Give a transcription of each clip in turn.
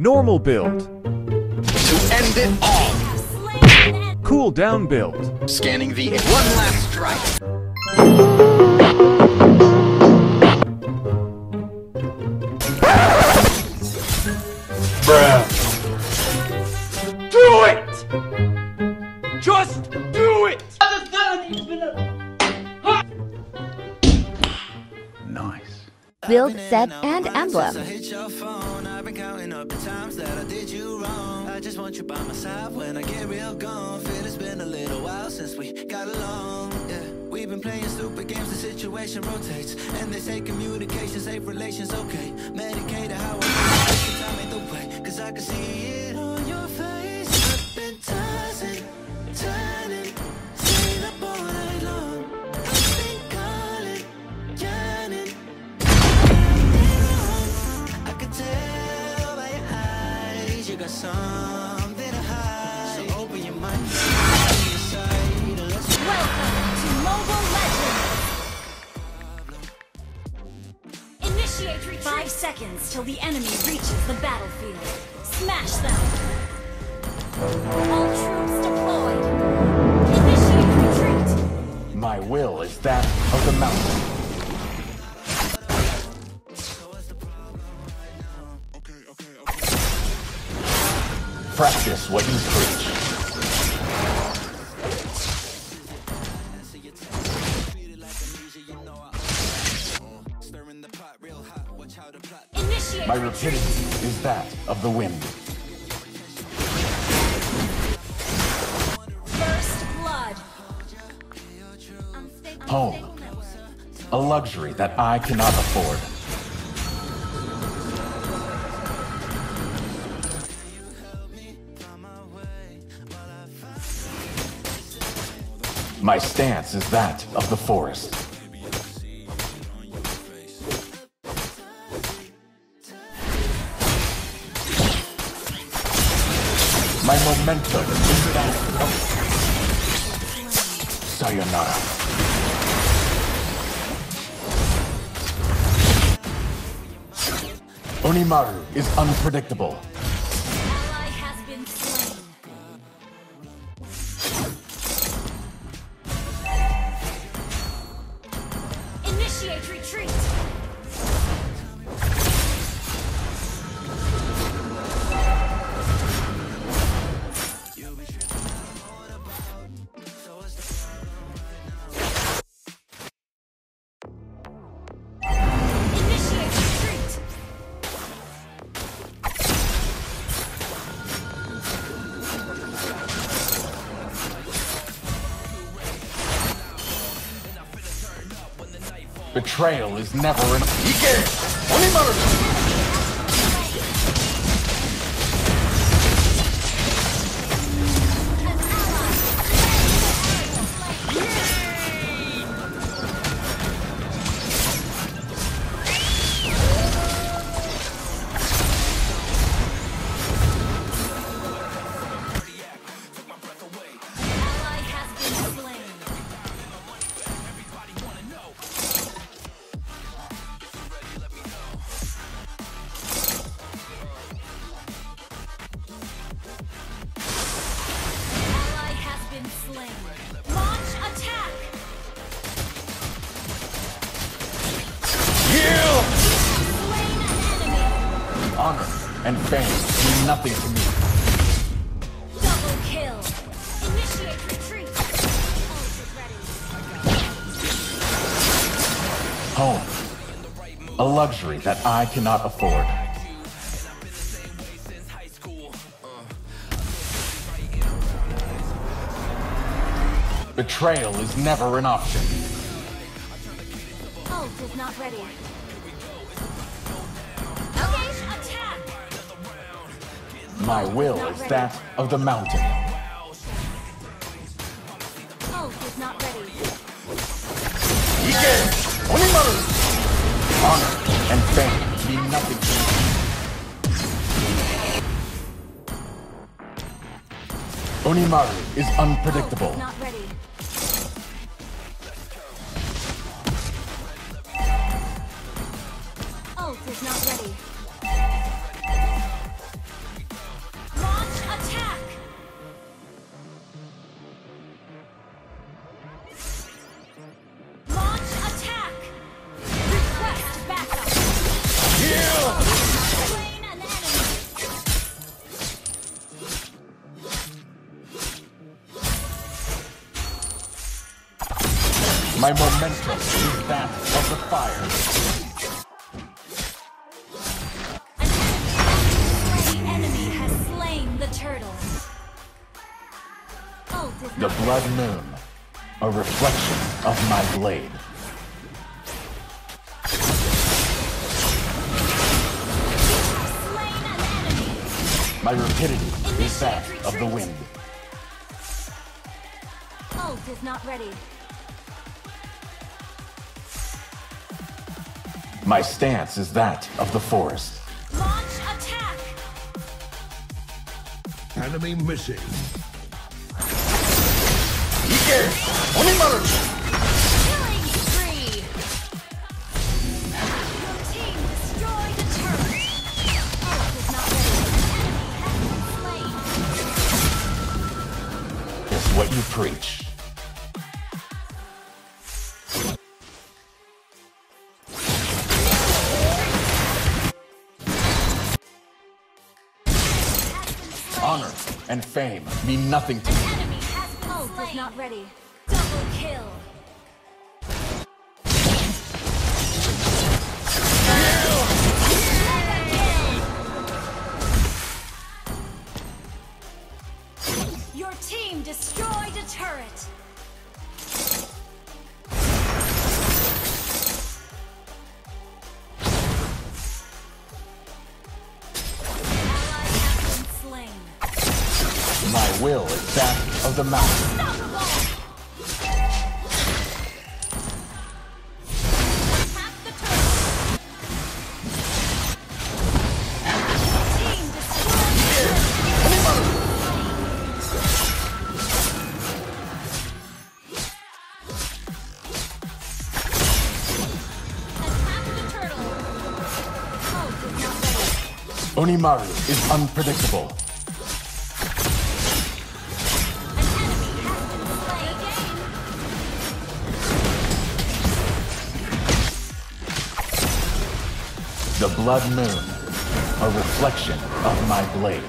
Normal build. To end it all. Have slain an enemy. Cool down build. Scanning the one last strike. Bruh. Do it! Just do it! Nice. Build set and emblem. You by my side when I get real gone. Feel it's been a little while since we got along. Yeah, we've been playing stupid games. The situation rotates, and they say communication, safe relations, okay. Medicated how I Practice what you preach. stirring the pot real hot. Watch how the plot Initiate My rapidity is that of the wind. First blood. Home. A luxury that I cannot afford. My stance is that of the forest. My momentum is that of... Sayonara. Onimaru is unpredictable. Betrayal is never an... nothing to me. Double kill. Initiate retreat. Ready. Home. A luxury that I cannot afford. Betrayal is never an option. Ult is not ready. My will is that of the mountain. Ult is not ready. Onimaru! Honor and fame mean nothing to me. Onimaru is unpredictable. My momentum is that of the fire. The enemy has slain the turtle. Ult is The not blood moon, a reflection of my blade. slain an enemy. My rapidity is that of the wind. Ult is not ready. My stance is that of the forest. Launch attack. Enemy missing. Killing spree. Your team destroyed a turret. Ult is not ready. Enemy has been slain. Is what you preach. And fame mean nothing to me. Enemy has been Ult not ready. Onimaru is unpredictable. The blood moon, a reflection of my blade.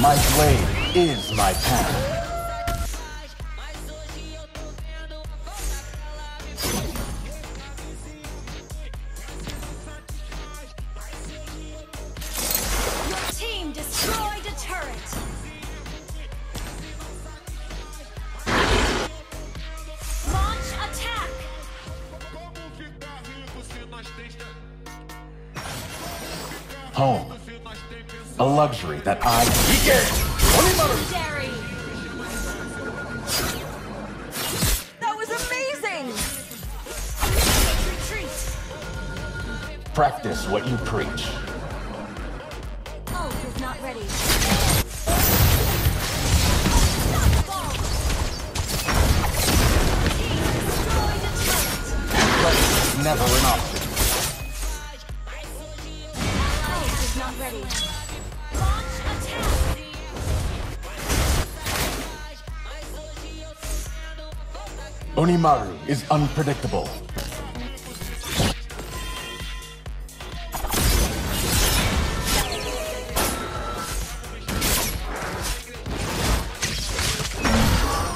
My blade is my path. Luxury that I. That was amazing! Retreat. practice what you preach. Is unpredictable.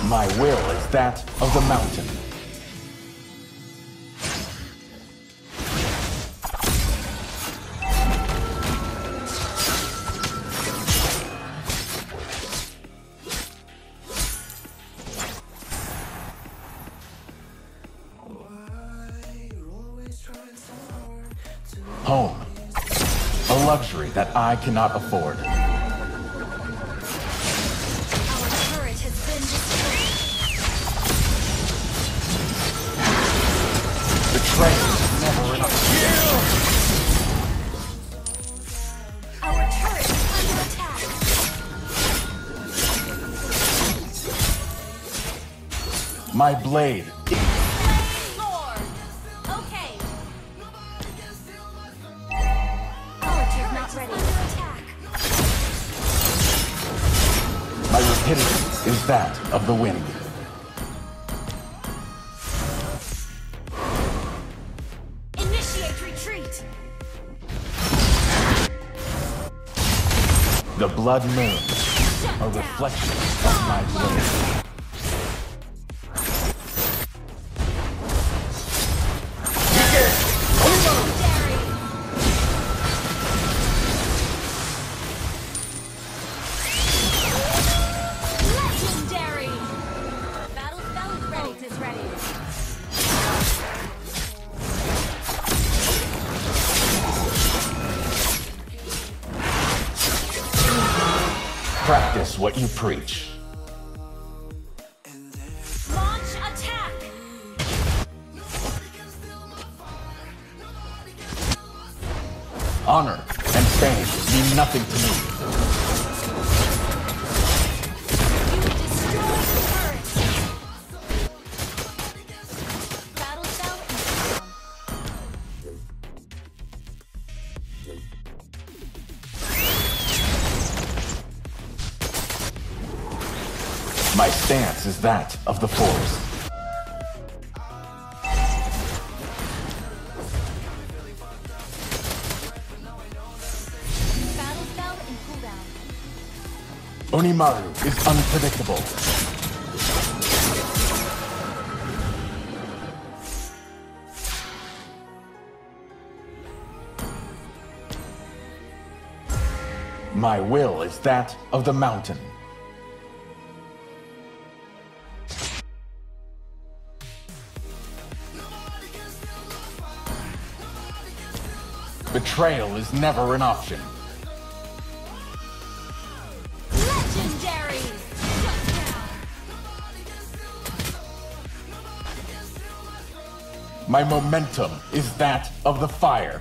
My will is that of the mountain. Is under attack. My blade. That of the wind. Initiate retreat. The blood moon, a reflection of my blade. What you preach. Stance is that of the spell. Onimaru is unpredictable. My will is that of the mountain. Betrayal is never an option. Legendary. My momentum is that of the fire.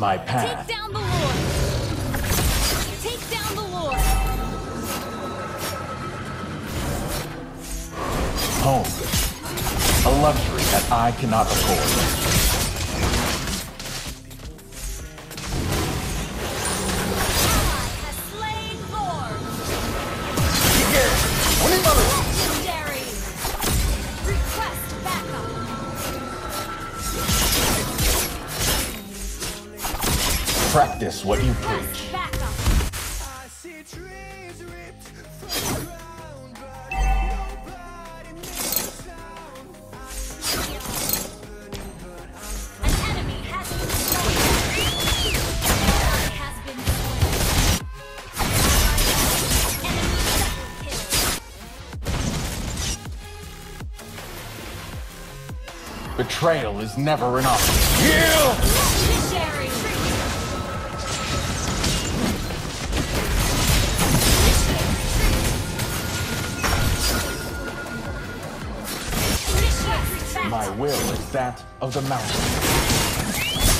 My Take down the Lord. Take down the Lord. Home. A luxury that I cannot afford. Practice what you preach. Betrayal is never an option. That of the mountain.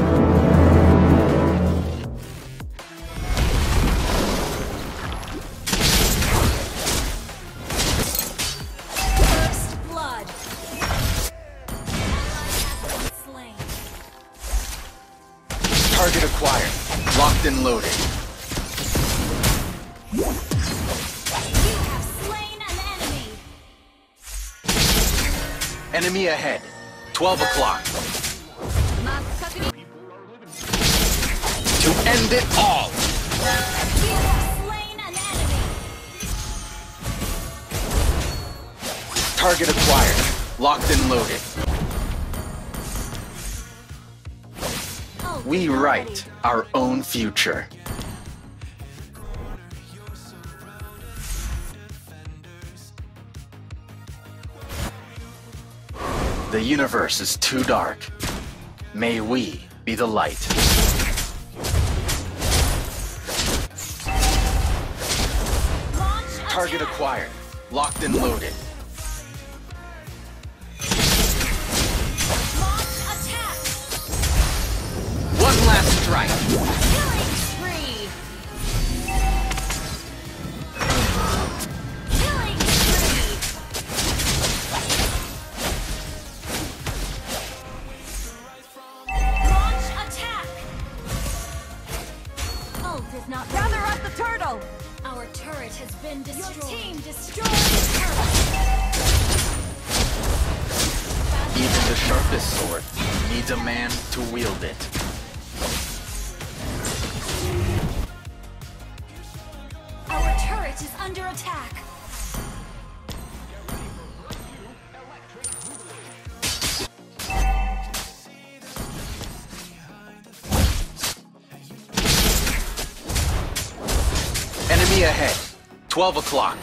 12 o'clock. To end it all. Target acquired. Locked and loaded. We write our own future. The universe is too dark. May we be the light. Target acquired. Locked and loaded. 12 o'clock.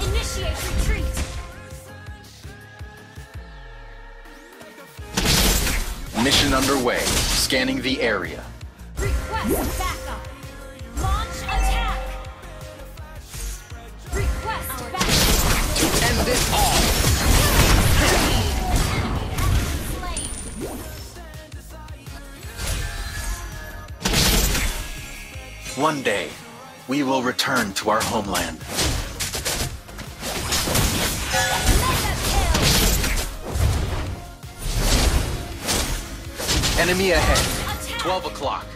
Initiate retreat. Mission underway. Scanning the area. Request One day, we will return to our homeland. Enemy ahead. Attack. 12 o'clock.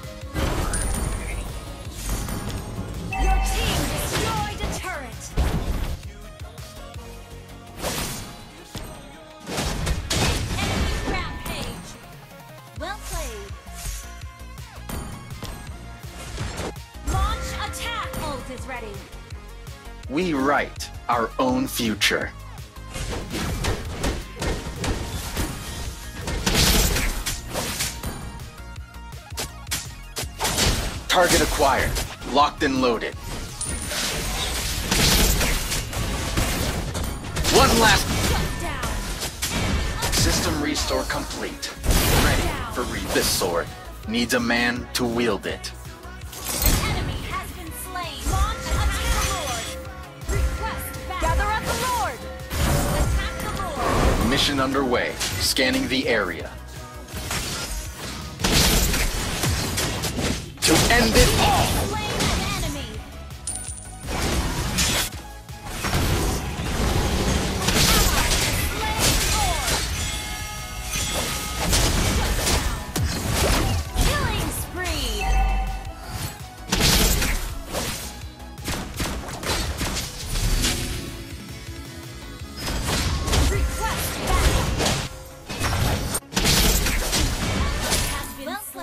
Ready. We write our own future. Target acquired. Locked and loaded. One last system restore complete. Ready for Reap this sword. Needs a man to wield it. Mission underway. Scanning the area. To end it all.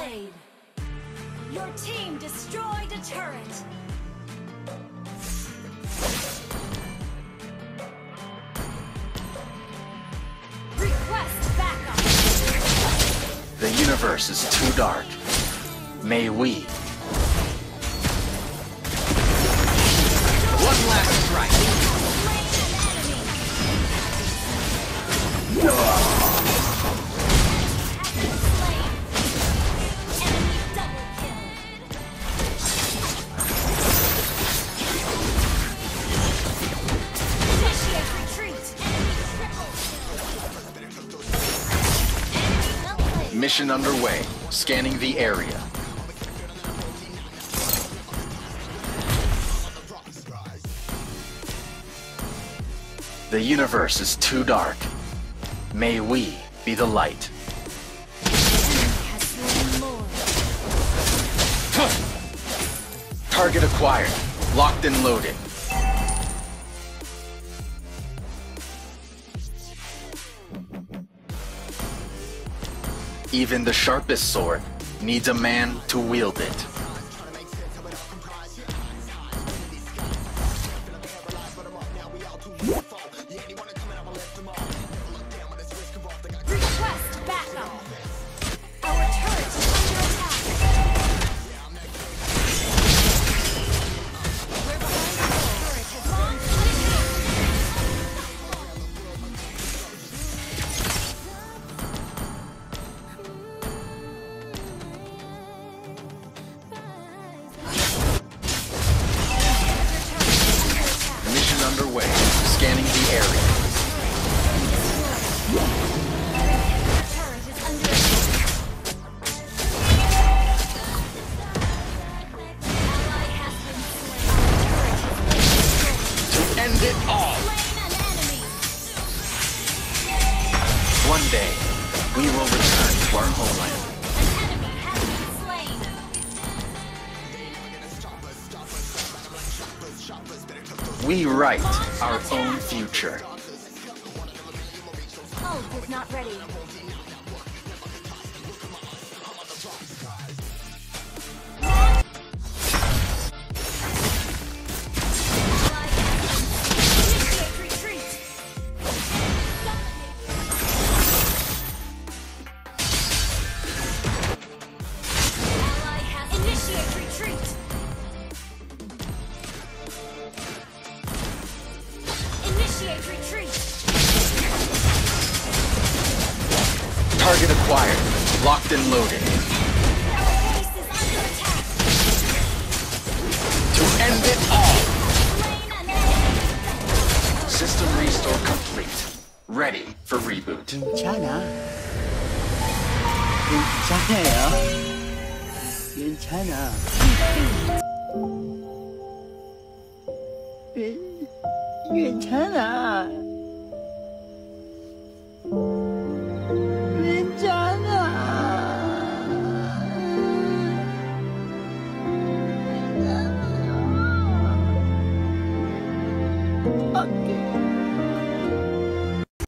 Played. Your team destroyed a turret. Request backup. The universe is too dark. May we. One last strike. Slain Mission underway. Scanning the area. The universe is too dark. May we be the light. Target acquired. Locked and loaded. Even the sharpest sword needs a man to wield it. Day, we will return to our homeland. An enemy has been slain. We write our own future. Ult is not ready. acquired. Locked and loaded. Our base is under attack. To end it all. Slain an enemy. System restore complete. Ready for reboot. 괜찮아. 괜찮아요. 괜찮아. 괜- 괜찮아.